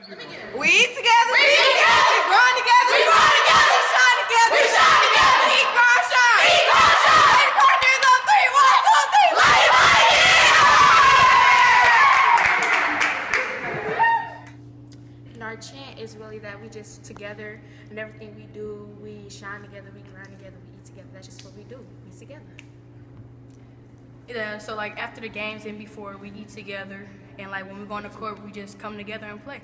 We eat together. We eat together. We grind together. We grind together. We shine together. We shine together. Eat, grind, shine. Eat, grind, shine. Eight partners on three. One, two, three. Light, light, And our chant is really that we just together and everything we do, we shine together, we grind together, we eat together. That's just what we do. We together. Yeah, so like after the games and before we eat together and like when we go on the court we just come together and play.